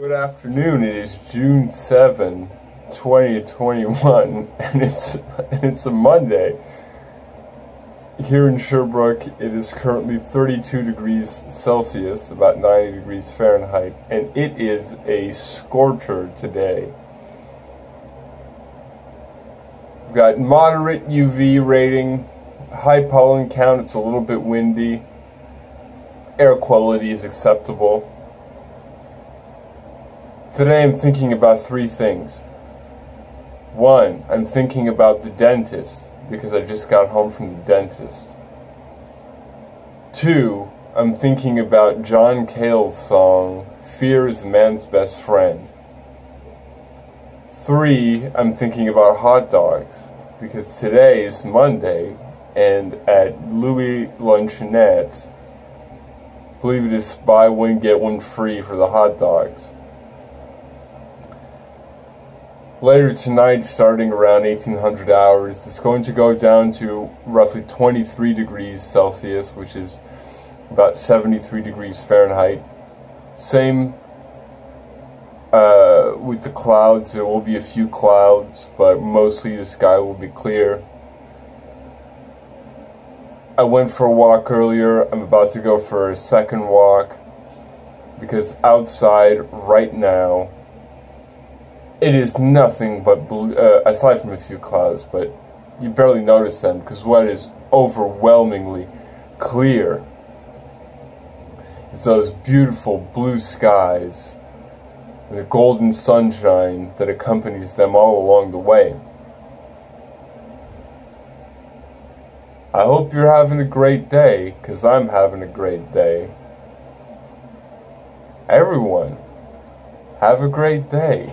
Good afternoon. It is June 7, 2021, and it's and it's a Monday. Here in Sherbrooke, it is currently 32 degrees Celsius, about 90 degrees Fahrenheit, and it is a scorcher today. We've got moderate UV rating, high pollen count, it's a little bit windy, air quality is acceptable. Today I'm thinking about three things. One, I'm thinking about the dentist because I just got home from the dentist. Two, I'm thinking about John Cale's song, Fear is Man's Best Friend. Three, I'm thinking about hot dogs because today is Monday and at Louis Luncheonette, believe it is buy one get one free for the hot dogs. Later tonight, starting around 1800 hours, it's going to go down to roughly 23 degrees Celsius, which is about 73 degrees Fahrenheit. Same uh, with the clouds, there will be a few clouds, but mostly the sky will be clear. I went for a walk earlier. I'm about to go for a second walk because outside right now it is nothing but blue, uh, aside from a few clouds, but you barely notice them because what is overwhelmingly clear is those beautiful blue skies, the golden sunshine that accompanies them all along the way. I hope you're having a great day, because I'm having a great day. Everyone, have a great day.